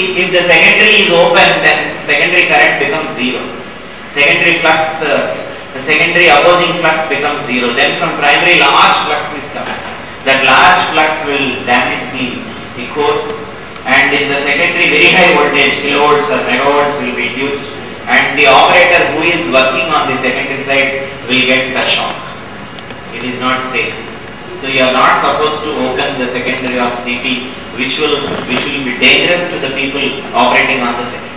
If the secondary is open, then secondary current becomes zero. Secondary flux, uh, the secondary opposing flux becomes zero. Then from primary large flux is coming. That large flux will damage the, the core and in the secondary very high voltage kilovolts or megavolts will be induced and the operator who is working on the secondary side will get the shock. It is not safe. So you are not supposed to open the secondary of CT which will which will dangerous to the people operating on the secondary.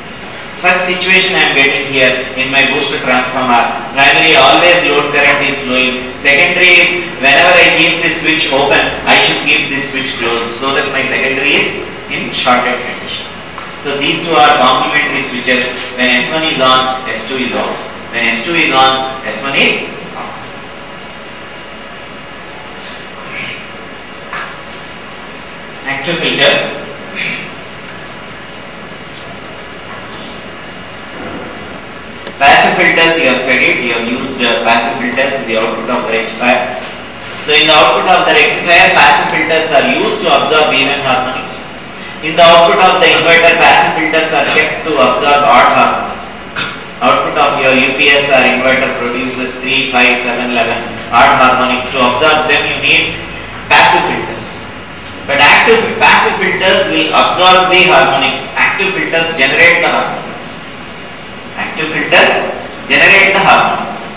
Such situation I am getting here in my booster transformer. Primary always load current is flowing. Secondary whenever I keep this switch open I should keep this switch closed so that my secondary is in shorted condition. So these two are complementary switches. When S1 is on, S2 is off. When S2 is on, S1 is off. Active filters. Passive filters you have studied, you have used uh, passive filters in the output of the rectifier. So in the output of the rectifier, passive filters are used to absorb even harmonics. In the output of the inverter, passive filters are kept to absorb odd harmonics. Output of your UPS or inverter produces 3, 5, 7, 11 odd harmonics. To absorb them, you need passive filters. But active passive filters will absorb the harmonics. Active filters generate the harmonics. Active filters generate the harmonics.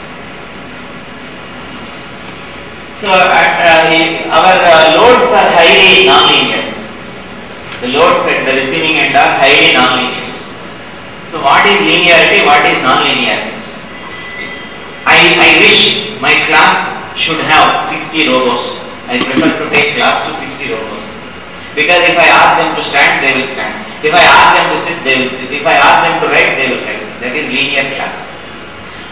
So uh, uh, our uh, loads are highly nonlinear. The loads at the receiving end are highly nonlinear. So what is linearity? What is nonlinearity? I, I wish my class should have 60 robots. I prefer to take class to 60 robots. Because if I ask them to stand, they will stand. If I ask them to sit, they will sit. If I ask them to write, they will write. That is linear class.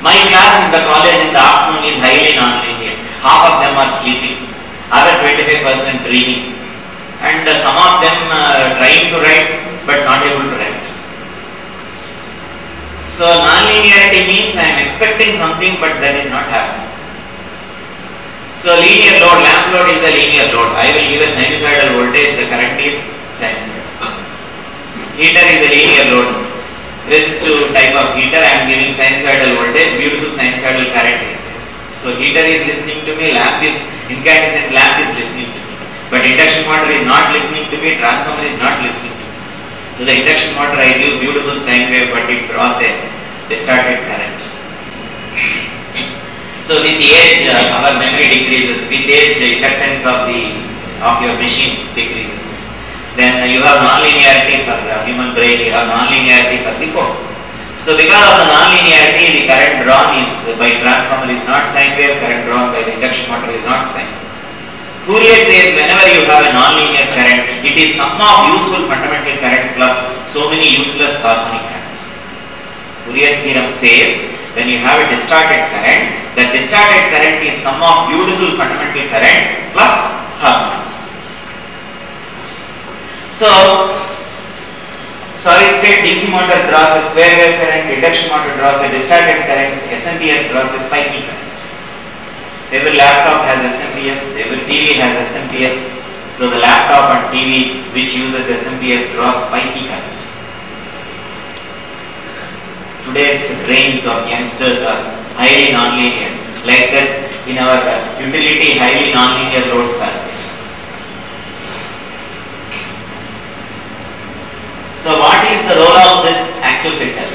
My class in the college in the afternoon is highly non-linear. Half of them are sleeping, other 25% dreaming, and uh, some of them uh, trying to write but not able to write. So nonlinearity means I am expecting something but that is not happening. So linear load, lamp load is a linear load. I will give a sinusoidal voltage, the current is sinusoidal. Heater is a linear load. Resistive type of heater, I am giving sinusoidal voltage, beautiful sinusoidal current is there. So heater is listening to me, lamp is, incandescent lamp is listening to me. But induction motor is not listening to me, transformer is not listening to me. To the induction motor I give beautiful sine wave but it draws a distorted current. So with age uh, our memory decreases, with age the inductance of the of your machine decreases. Then you have non-linearity for the human brain, you have non-linearity for the core. So because of the non-linearity, the current drawn is by transformer is not sine wave, current drawn by the induction motor is not sine. Fourier says whenever you have a non-linear current, it is sum of useful fundamental current plus so many useless harmonic currents. Fourier theorem says when you have a distorted current, that distorted current is sum of beautiful fundamental current plus harmonics. So, solid state DC motor draws a square wave current, induction motor draws a distorted current, SMPS draws a spiky current. Every laptop has SMPS, every TV has SMPS. So the laptop and TV which uses SMPS draws spiky current. Today's brains of youngsters are highly nonlinear. Like that in our utility highly nonlinear loads are So what is the role of this active filter?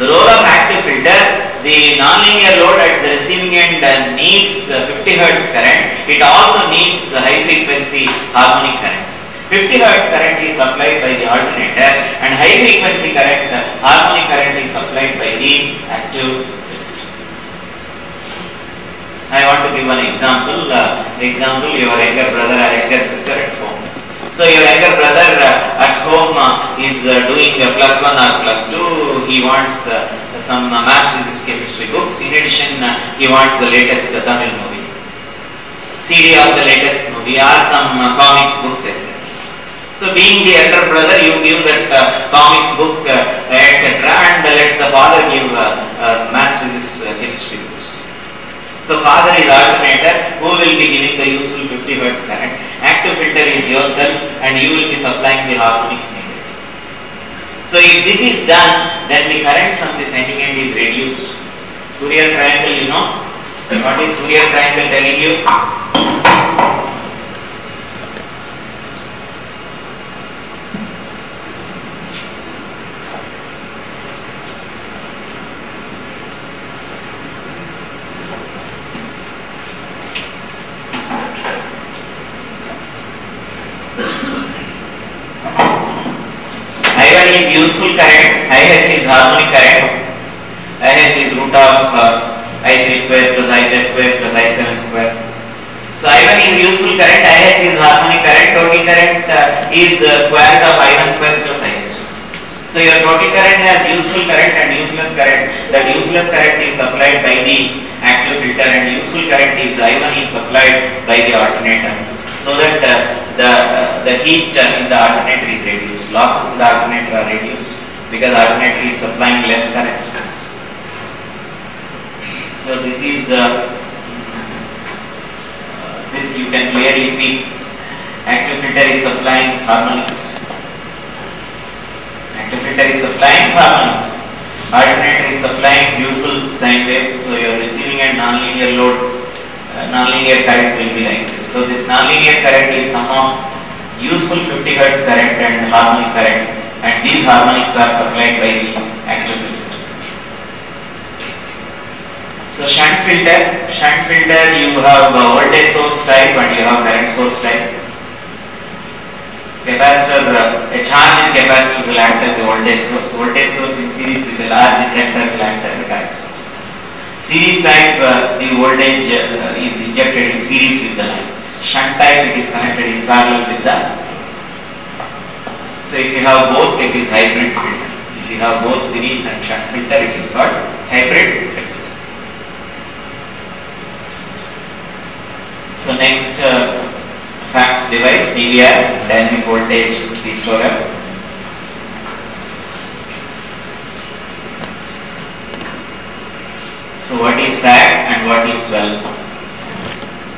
The role of active filter, the nonlinear load at the receiving end uh, needs uh, 50 Hertz current. It also needs uh, high frequency harmonic currents. 50 Hertz current is supplied by the alternator and high frequency current, uh, harmonic current is supplied by the active filter. I want to give one example. Uh, example, your younger brother or younger sister at home. So your younger brother uh, at home uh, is uh, doing uh, plus 1 or plus 2. He wants uh, some uh, maths, physics, chemistry books. In addition, uh, he wants the latest uh, Tamil movie. CD of the latest movie or some uh, comics books, etc. So being the elder brother, you give that uh, comics book, uh, etc. and let the father give uh, uh, maths, physics, uh, chemistry books. So father is alternator who will be giving the useful 50 Hertz current. Active filter is yourself and you will be supplying the harmonics needed. So if this is done, then the current from the sending end is reduced. Fourier triangle, you know? What is Fourier triangle telling you? I1 is useful current, IH is harmonic current, IH is root of uh, I3 square plus I5 square plus I7 square. So I1 is useful current, IH is harmonic current, total current uh, is uh, square root of I1 square plus IH. So your total current has useful current and useless current. That useless current is supplied by the active filter and useful current is I1 is supplied by the alternator. So that uh, the uh, the heat uh, in the alternator is reduced. Losses in the alternator are reduced because alternator is supplying less current. So this is uh, this you can clearly see. Active filter is supplying harmonics. Active filter is supplying harmonics. Alternator is supplying beautiful sine waves. So you are receiving a nonlinear load. Uh, nonlinear current will be like this. So this nonlinear current is sum of useful 50 hertz current and harmonic current, and these harmonics are supplied by the active filter. So shunt filter, shunt filter you have uh, voltage source type and you have current source type. Capacitor, uh, a charge in capacitor will act as a voltage source. Voltage source in series with a large inductor will act as a current source. Series type, uh, the voltage uh, is injected in series with the line. Shunt type, it is connected in parallel with the. So if you have both, it is hybrid filter. If you have both series and shunt filter, it is called hybrid filter. So next uh, device, DVR, dynamic voltage restorer. So what is sag and what is swell?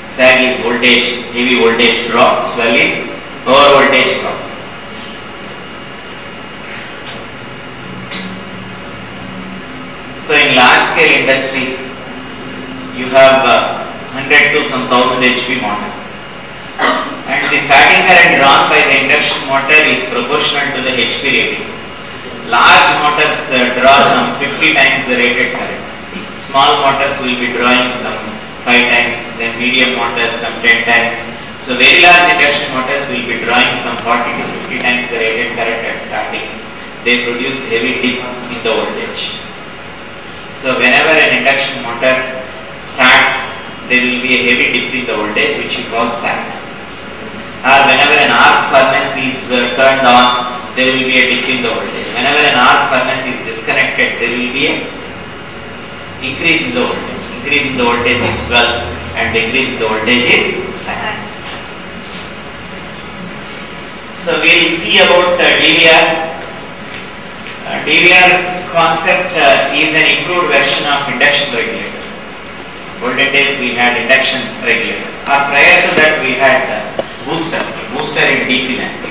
Sag is voltage, heavy voltage drop, swell is lower voltage drop. So in large scale industries, you have uh, 100 to some 1000 HP motor. And the starting current drawn by the induction motor is proportional to the HP rating. Large motors uh, draw some 50 times the rated current. Small motors will be drawing some 5 times, then medium motors some 10 times. So very large induction motors will be drawing some 40 to 50 times the rated current at starting. They produce heavy dip in the voltage. So whenever an induction motor starts, there will be a heavy dip in the voltage which you call sag. Or whenever an arc furnace is uh, turned on, there will be a dip in the voltage. Whenever an arc furnace is disconnected, there will be a increase in the voltage. Increase in the voltage is swell and decrease in the voltage is sag. So we will see about uh, DVR. DVR concept uh, is an improved version of induction regulator. Olden days we had induction regulator. Or prior to that we had uh, booster, booster in DC line.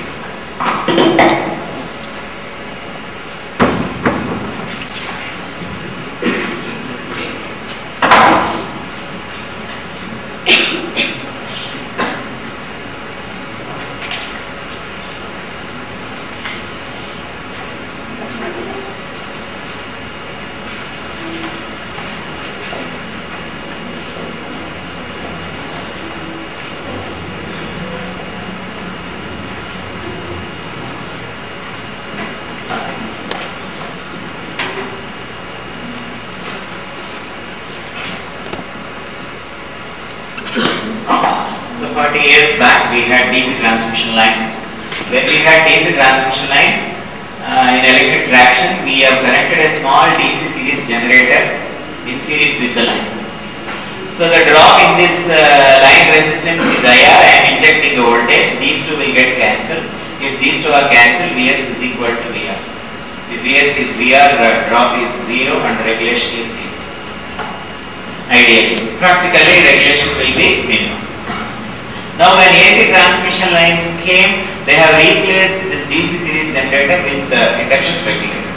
So 40 years back we had DC transmission line. When we had DC transmission line uh, in electric traction, we have connected a small DC series generator in series with the line. So the drop in this uh, line resistance is IR. Am injecting the voltage. These two will get cancelled. If these two are cancelled, Vs is equal to VR. If Vs is VR, the drop is zero and regulation is zero. Ideally, practically regulation will be minimum. Now when AC transmission lines came, they have replaced this DC series generator with uh, induction regulator.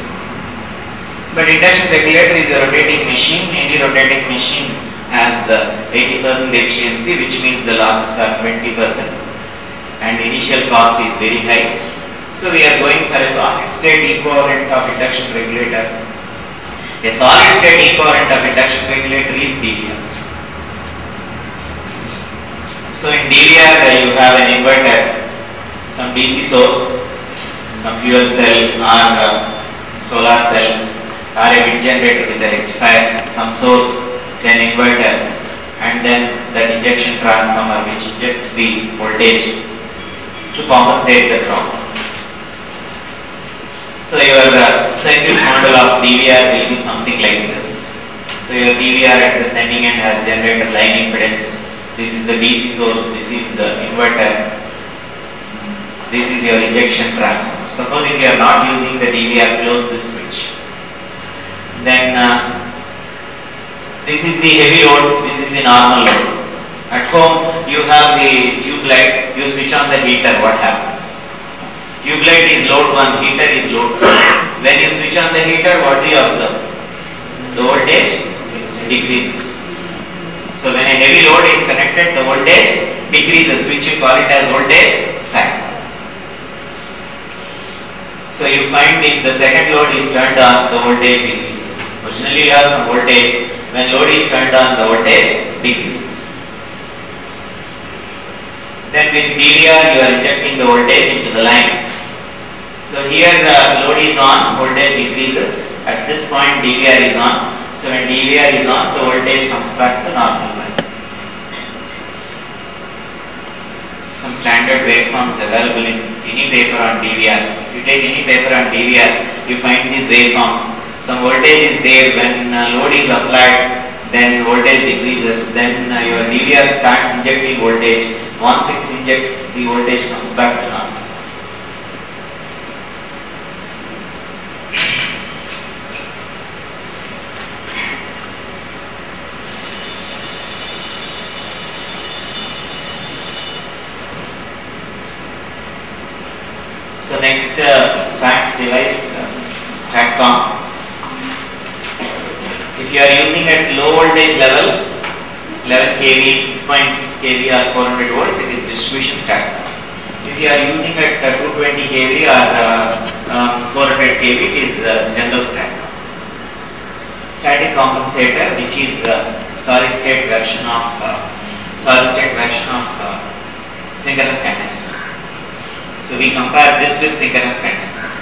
But induction regulator is a rotating machine. Any rotating machine has uh, 80% efficiency, which means the losses are 20%, and initial cost is very high. So we are going for a solid state equivalent of induction regulator. A solid state equivalent of induction regulator is DVR. So in DVR uh, you have an inverter, some DC source, some fuel cell or uh, solar cell or a wind generator with a rectifier, some source, then inverter and then that injection transformer which injects the voltage to compensate the drop. So your uh, circuit model of DVR will be something like this. So your DVR at the sending end has generator line impedance. This is the DC source. This is the inverter. This is your injection transformer. Suppose if you are not using the DVR, close this switch. Then uh, this is the heavy load. This is the normal load. At home you have the tube light. You switch on the heater. What happens? Tube light is load 1, heater is load 2. When you switch on the heater, what do you observe? The voltage decreases. So when a heavy load is connected, the voltage decreases, which you call it as voltage sag. So you find if the second load is turned on, the voltage decreases. Originally you have some voltage, when load is turned on, the voltage decreases. Then with DVR you are injecting the voltage into the line. So here the load is on, voltage increases. At this point DVR is on. So when DVR is on, the voltage comes back to normal line. Some standard waveforms available in any paper on DVR. You take any paper on DVR, you find these waveforms. Some voltage is there when uh, load is applied, then voltage decreases. Then uh, your DVR starts injecting voltage. Once it injects, the voltage comes back to normal. So next uh, FACTS device, uh, If you are using at low voltage level, 11 kV, 6.6 kV or 400 volts, it is distribution STATCOM. If you are using at uh, 220 kV or uh, um, 400 kV, it is uh, general STATCOM. Static compensator, which is uh, solid state version of uh, solid state version of uh, synchronous condenser. So we compare this with synchronous condenser.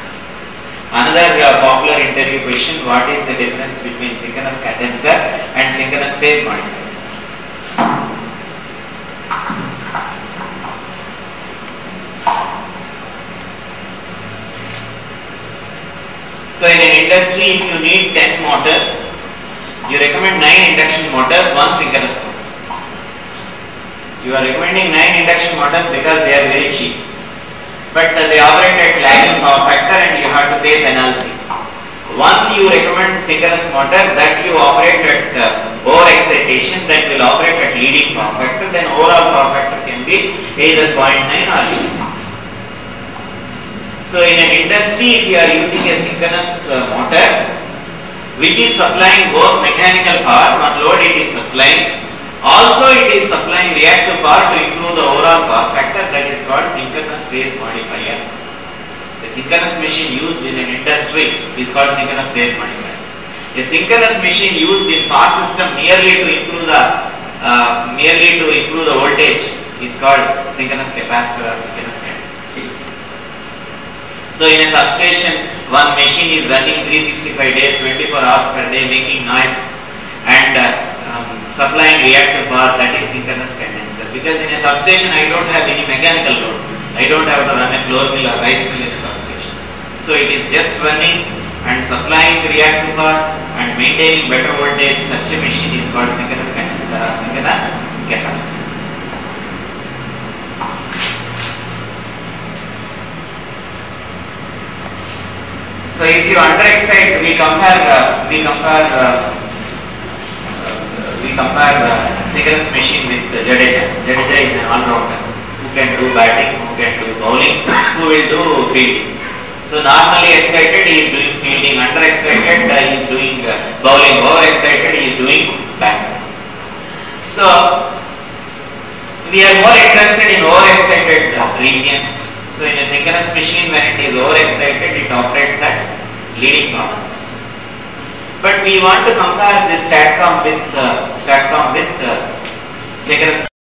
Another uh, popular interview question, what is the difference between synchronous condenser and synchronous phase modifier? So in an industry, if you need 10 motors, you recommend 9 induction motors, 1 synchronous motor. You are recommending 9 induction motors because they are very cheap but they operate at lagging power factor and you have to pay penalty. One you recommend synchronous motor that you operate at uh, over excitation that will operate at leading power factor then overall power factor can be either 0.9 or leading. So in an industry if you are using a synchronous uh, motor which is supplying both mechanical power one load it is supplying also it is supplying reactive power to improve the overall power factor that is called synchronous phase modifier. The synchronous machine used in an industry is called synchronous phase modifier. A synchronous machine used in power system merely to improve the uh, merely to improve the voltage is called synchronous capacitor or synchronous condenser. So in a substation, one machine is running 365 days, 24 hours per day, making noise and uh, um, supplying reactive power that is synchronous condenser. Because in a substation I don't have any mechanical load. I don't have to run a flour mill or rice mill in a substation. So it is just running and supplying reactive power and maintaining better voltage. Such a machine is called synchronous condenser or synchronous capacitor. So if you under excite we compare uh, we compare uh, compare the synchronous machine with the Jadeja. Jadeja is an all-rounder who can do batting, who can do bowling, who will do fielding. So normally excited he is doing fielding, under excited uh, he is doing uh, bowling, over excited he is doing batting. So we are more interested in over excited uh, region. So in a synchronous machine when it is over excited it operates at leading power. But we want to compare this STATCOM with uh, STATCOM with uh, synchronous